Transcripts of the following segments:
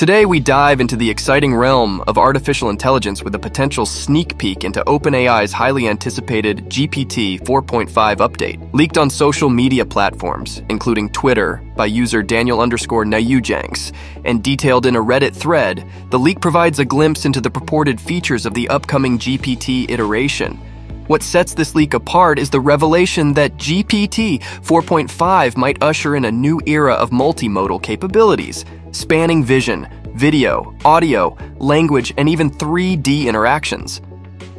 Today, we dive into the exciting realm of artificial intelligence with a potential sneak peek into OpenAI's highly anticipated GPT 4.5 update, leaked on social media platforms, including Twitter by user Daniel underscore Nayujanks, and detailed in a Reddit thread. The leak provides a glimpse into the purported features of the upcoming GPT iteration. What sets this leak apart is the revelation that GPT 4.5 might usher in a new era of multimodal capabilities spanning vision, video, audio, language, and even 3D interactions.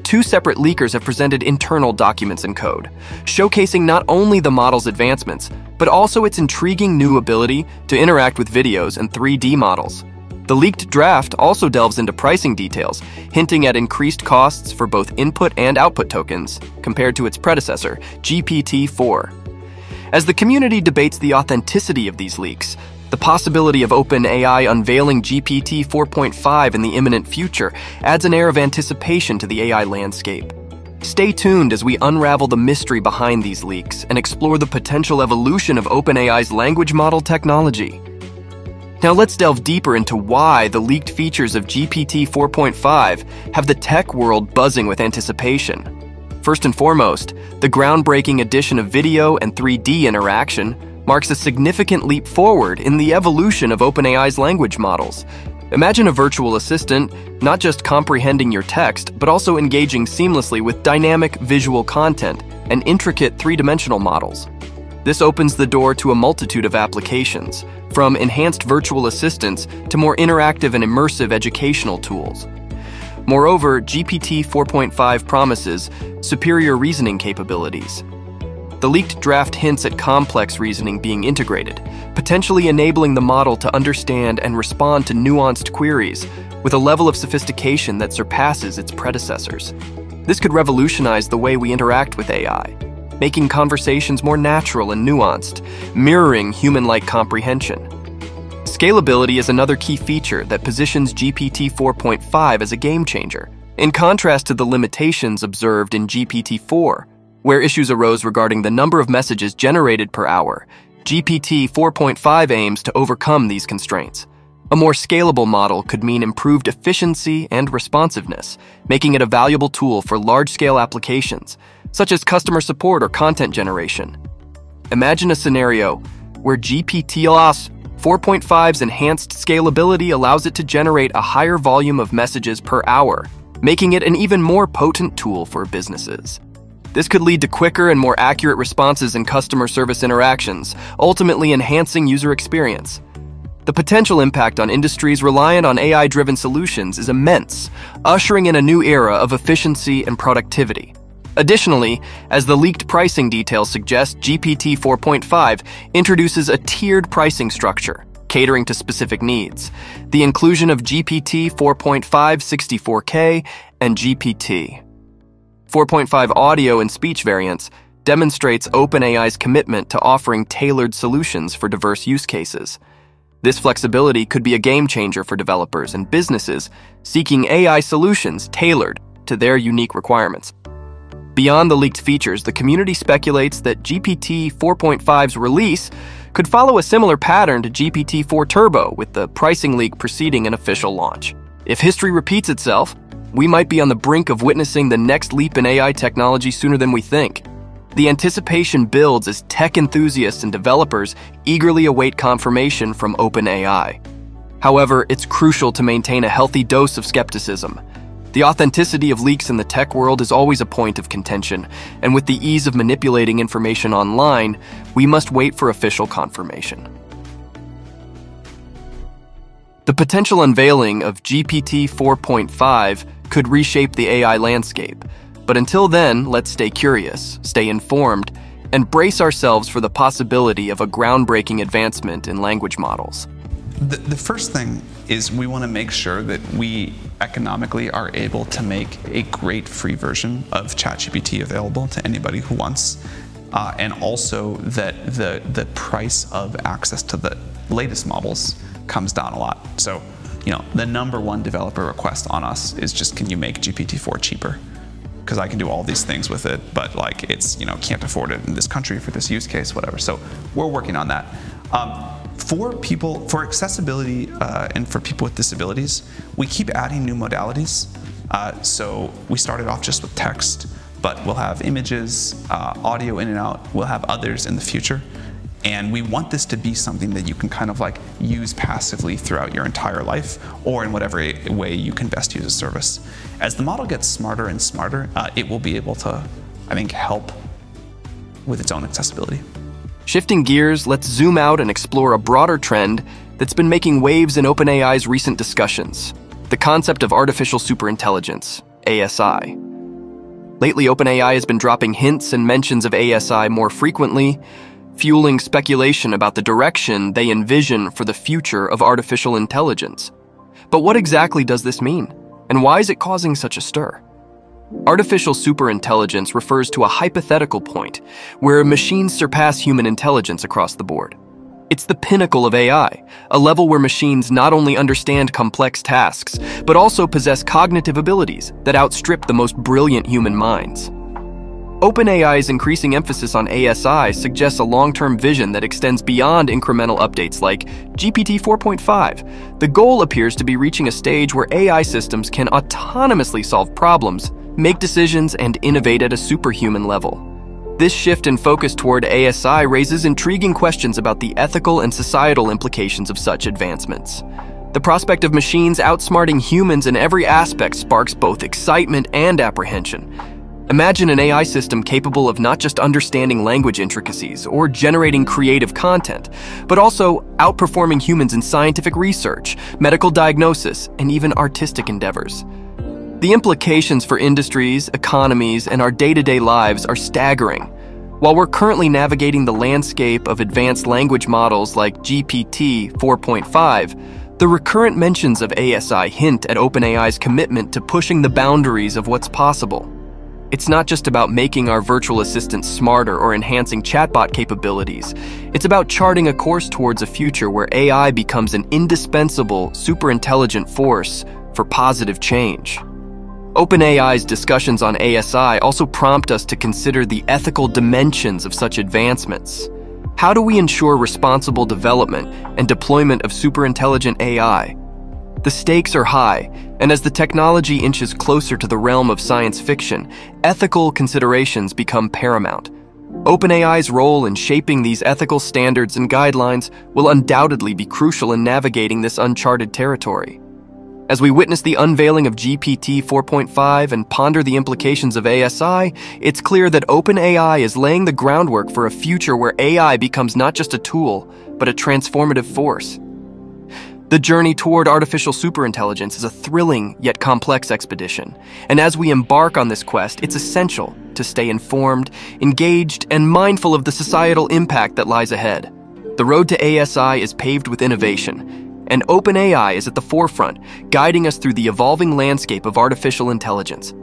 Two separate leakers have presented internal documents and code, showcasing not only the model's advancements, but also its intriguing new ability to interact with videos and 3D models. The leaked draft also delves into pricing details, hinting at increased costs for both input and output tokens compared to its predecessor, GPT 4. As the community debates the authenticity of these leaks, the possibility of OpenAI unveiling GPT 4.5 in the imminent future adds an air of anticipation to the AI landscape. Stay tuned as we unravel the mystery behind these leaks and explore the potential evolution of OpenAI's language model technology. Now let's delve deeper into why the leaked features of GPT 4.5 have the tech world buzzing with anticipation. First and foremost, the groundbreaking addition of video and 3D interaction marks a significant leap forward in the evolution of OpenAI's language models. Imagine a virtual assistant not just comprehending your text, but also engaging seamlessly with dynamic visual content and intricate three dimensional models. This opens the door to a multitude of applications, from enhanced virtual assistants to more interactive and immersive educational tools. Moreover, GPT 4.5 promises superior reasoning capabilities, the leaked draft hints at complex reasoning being integrated, potentially enabling the model to understand and respond to nuanced queries with a level of sophistication that surpasses its predecessors. This could revolutionize the way we interact with AI, making conversations more natural and nuanced, mirroring human-like comprehension. Scalability is another key feature that positions GPT 4.5 as a game changer. In contrast to the limitations observed in GPT 4, where issues arose regarding the number of messages generated per hour, GPT 4.5 aims to overcome these constraints. A more scalable model could mean improved efficiency and responsiveness, making it a valuable tool for large-scale applications, such as customer support or content generation. Imagine a scenario where GPT 4.5's enhanced scalability allows it to generate a higher volume of messages per hour, making it an even more potent tool for businesses. This could lead to quicker and more accurate responses in customer service interactions, ultimately enhancing user experience. The potential impact on industries reliant on AI-driven solutions is immense, ushering in a new era of efficiency and productivity. Additionally, as the leaked pricing details suggest, GPT 4.5 introduces a tiered pricing structure, catering to specific needs. The inclusion of GPT 4.5 64K and GPT 4.5 audio and speech variants demonstrates OpenAI's commitment to offering tailored solutions for diverse use cases. This flexibility could be a game changer for developers and businesses seeking AI solutions tailored to their unique requirements. Beyond the leaked features, the community speculates that GPT 4.5's release could follow a similar pattern to GPT 4 Turbo, with the pricing leak preceding an official launch. If history repeats itself, we might be on the brink of witnessing the next leap in AI technology sooner than we think. The anticipation builds as tech enthusiasts and developers eagerly await confirmation from OpenAI. However, it's crucial to maintain a healthy dose of skepticism. The authenticity of leaks in the tech world is always a point of contention, and with the ease of manipulating information online, we must wait for official confirmation. The potential unveiling of GPT 4.5 could reshape the AI landscape. But until then, let's stay curious, stay informed, and brace ourselves for the possibility of a groundbreaking advancement in language models. The, the first thing is we want to make sure that we economically are able to make a great free version of ChatGPT available to anybody who wants. Uh, and also that the, the price of access to the latest models comes down a lot. So you know, the number one developer request on us is just can you make GPT-4 cheaper? Because I can do all these things with it, but like it's, you know, can't afford it in this country for this use case, whatever. So we're working on that. Um, for people, for accessibility uh, and for people with disabilities, we keep adding new modalities. Uh, so we started off just with text, but we'll have images, uh, audio in and out. We'll have others in the future. And we want this to be something that you can kind of like use passively throughout your entire life or in whatever way you can best use a service. As the model gets smarter and smarter, uh, it will be able to, I think, help with its own accessibility. Shifting gears, let's zoom out and explore a broader trend that's been making waves in OpenAI's recent discussions the concept of artificial superintelligence, ASI. Lately, OpenAI has been dropping hints and mentions of ASI more frequently, fueling speculation about the direction they envision for the future of artificial intelligence. But what exactly does this mean? And why is it causing such a stir? Artificial superintelligence refers to a hypothetical point where machines surpass human intelligence across the board. It's the pinnacle of AI, a level where machines not only understand complex tasks, but also possess cognitive abilities that outstrip the most brilliant human minds. OpenAI's increasing emphasis on ASI suggests a long-term vision that extends beyond incremental updates like GPT 4.5. The goal appears to be reaching a stage where AI systems can autonomously solve problems make decisions, and innovate at a superhuman level. This shift in focus toward ASI raises intriguing questions about the ethical and societal implications of such advancements. The prospect of machines outsmarting humans in every aspect sparks both excitement and apprehension. Imagine an AI system capable of not just understanding language intricacies or generating creative content, but also outperforming humans in scientific research, medical diagnosis, and even artistic endeavors. The implications for industries, economies, and our day-to-day lives are staggering. While we're currently navigating the landscape of advanced language models like GPT 4.5, the recurrent mentions of ASI hint at OpenAI's commitment to pushing the boundaries of what's possible. It's not just about making our virtual assistants smarter or enhancing chatbot capabilities. It's about charting a course towards a future where AI becomes an indispensable, superintelligent force for positive change. OpenAI's discussions on ASI also prompt us to consider the ethical dimensions of such advancements. How do we ensure responsible development and deployment of superintelligent AI? The stakes are high, and as the technology inches closer to the realm of science fiction, ethical considerations become paramount. OpenAI's role in shaping these ethical standards and guidelines will undoubtedly be crucial in navigating this uncharted territory. As we witness the unveiling of GPT 4.5 and ponder the implications of ASI, it's clear that OpenAI is laying the groundwork for a future where AI becomes not just a tool, but a transformative force. The journey toward artificial superintelligence is a thrilling yet complex expedition, and as we embark on this quest, it's essential to stay informed, engaged, and mindful of the societal impact that lies ahead. The road to ASI is paved with innovation, and OpenAI is at the forefront, guiding us through the evolving landscape of artificial intelligence.